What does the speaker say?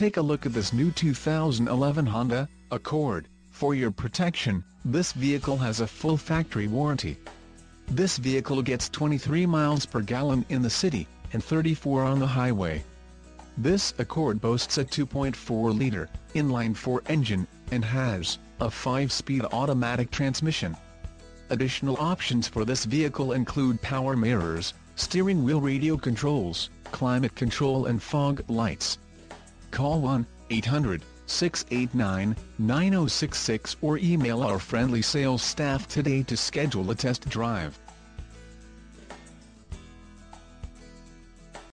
take a look at this new 2011 Honda Accord. For your protection, this vehicle has a full factory warranty. This vehicle gets 23 miles per gallon in the city, and 34 on the highway. This Accord boasts a 2.4-liter, inline-four engine, and has a 5-speed automatic transmission. Additional options for this vehicle include power mirrors, steering wheel radio controls, climate control and fog lights. Call 1-800-689-9066 or email our friendly sales staff today to schedule a test drive.